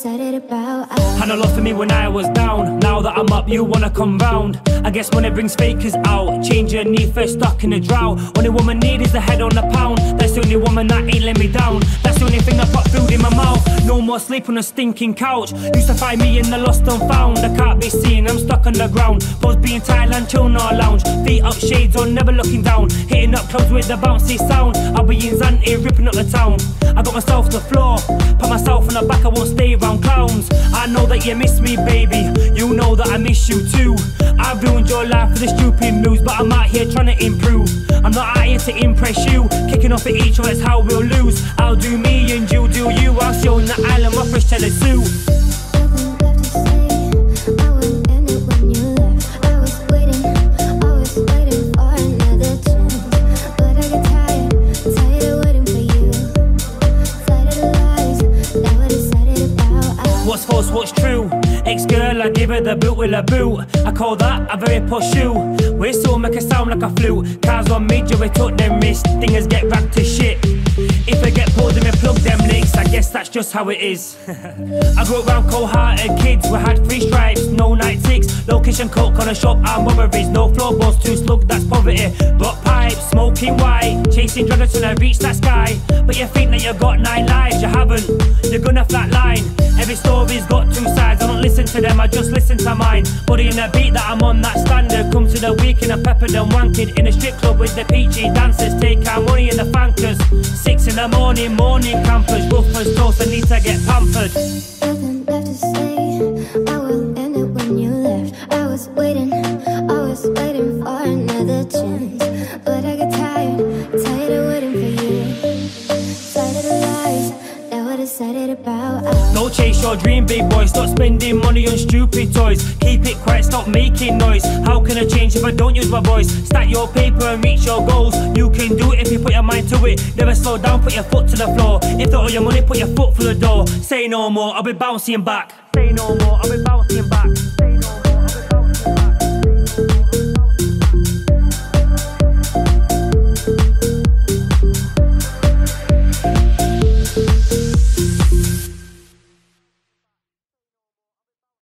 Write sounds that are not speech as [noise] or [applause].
decided about. Had no love for me when I was down. Now that I'm up, you wanna come round. I guess when it brings fakers out, change your knee first stuck in a drought. Only woman need is the head on the pound. That's the only woman that ain't let me down. That's the only thing I put food in my mouth. No more sleep on a stinking couch. Used to find me in the lost and found. I can't be seen, I'm stuck on the ground. Both be in Thailand, chill no lounge. Feet up, shades on, never looking down. Hitting up clubs with the bouncy sound. I'll be in Zante, ripping up the town. I got myself the floor, put myself on the back, I won't stay around clowns. I know that you miss me, baby. You know that I miss you too. I've ruined your life with the stupid moves, but I'm out here trying to improve. I'm not out here to impress you. Kicking off at each other, that's how we'll lose. I'll do me and you do you. I'll show in the island, my fresh tell the What's true? Ex girl, I give her the boot with a boot. I call that a very posh shoe. Whistle make it sound like a flute. Cars on major, we took them risks. Thingers get racked to shit. Just how it is. [laughs] I grew up around cold hearted kids. We had three stripes, no night six. Location coke on a shop and robberies. No floorboards, too slug, that's poverty. Block pipes, smoking white. Chasing drugs till I reach that sky. But you think that you got nine lives, you haven't. You're gonna flatline. Every story's got two sides. I don't listen to them, I just listen to mine. Body in the beat that I'm on, that standard. Come to the weekend, I peppered and wanking. In a strip club with the peachy dancers. Take our money in the fankers. The morning, morning campers. Rough toast, I need to get pampered. Don't chase your dream, big boy. Stop spending money on stupid toys. Keep it quiet, stop making noise. How can I change if I don't use my voice? Stack your paper and reach your goals. You can do it if you put your mind to it. Never slow down, put your foot to the floor. If all your money, put your foot through the door. Say no more, I'll be bouncing back. Say no more, I'll be bouncing back.